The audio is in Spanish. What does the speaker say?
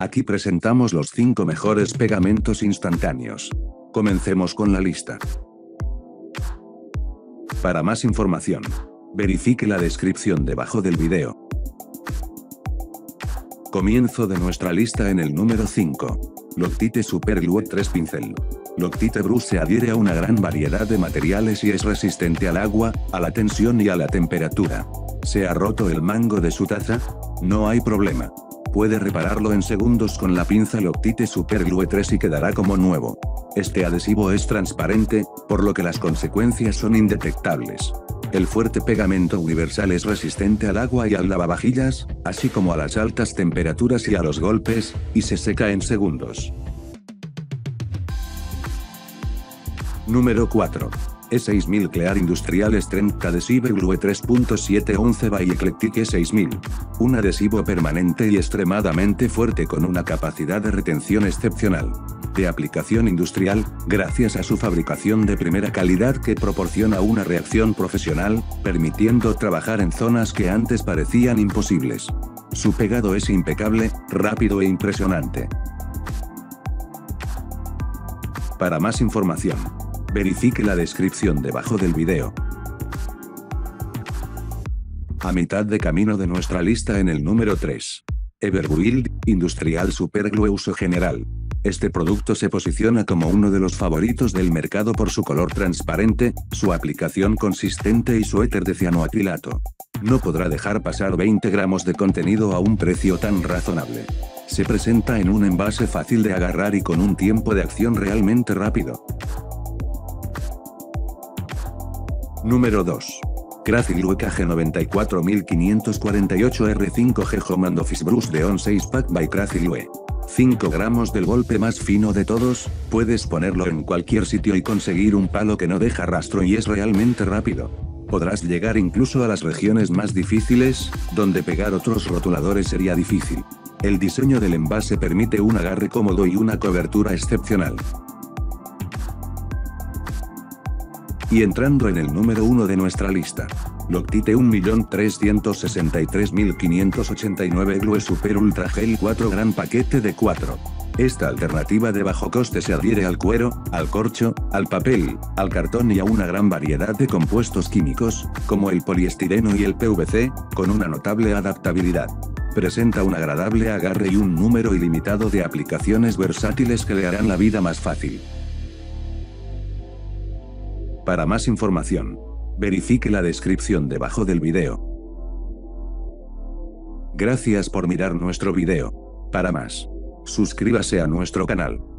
Aquí presentamos los 5 mejores pegamentos instantáneos. Comencemos con la lista. Para más información, verifique la descripción debajo del video. Comienzo de nuestra lista en el número 5. Loctite Super Glue 3 Pincel. Loctite Brush se adhiere a una gran variedad de materiales y es resistente al agua, a la tensión y a la temperatura. ¿Se ha roto el mango de su taza? No hay problema. Puede repararlo en segundos con la pinza Loctite Super Glue 3 y quedará como nuevo. Este adhesivo es transparente, por lo que las consecuencias son indetectables. El fuerte pegamento universal es resistente al agua y al lavavajillas, así como a las altas temperaturas y a los golpes, y se seca en segundos. Número 4. E6000 Clear Industrial Strength Adhesive Glue 3.711 by Eclectic E6000. Un adhesivo permanente y extremadamente fuerte con una capacidad de retención excepcional de aplicación industrial, gracias a su fabricación de primera calidad que proporciona una reacción profesional, permitiendo trabajar en zonas que antes parecían imposibles. Su pegado es impecable, rápido e impresionante. Para más información, verifique la descripción debajo del video. A mitad de camino de nuestra lista en el número 3. Everwild, Industrial Superglue Uso General. Este producto se posiciona como uno de los favoritos del mercado por su color transparente, su aplicación consistente y su éter de cianoacrilato. No podrá dejar pasar 20 gramos de contenido a un precio tan razonable. Se presenta en un envase fácil de agarrar y con un tiempo de acción realmente rápido. Número 2. Crafilue KG94548R5G Home Office Brush de On 6 Pack by Crafilue. 5 gramos del golpe más fino de todos, puedes ponerlo en cualquier sitio y conseguir un palo que no deja rastro y es realmente rápido. Podrás llegar incluso a las regiones más difíciles, donde pegar otros rotuladores sería difícil. El diseño del envase permite un agarre cómodo y una cobertura excepcional. Y entrando en el número 1 de nuestra lista. Loctite 1.363.589 Glue Super Ultra Gel 4 gran paquete de 4. Esta alternativa de bajo coste se adhiere al cuero, al corcho, al papel, al cartón y a una gran variedad de compuestos químicos, como el poliestireno y el PVC, con una notable adaptabilidad. Presenta un agradable agarre y un número ilimitado de aplicaciones versátiles que le harán la vida más fácil. Para más información, verifique la descripción debajo del video. Gracias por mirar nuestro video. Para más, suscríbase a nuestro canal.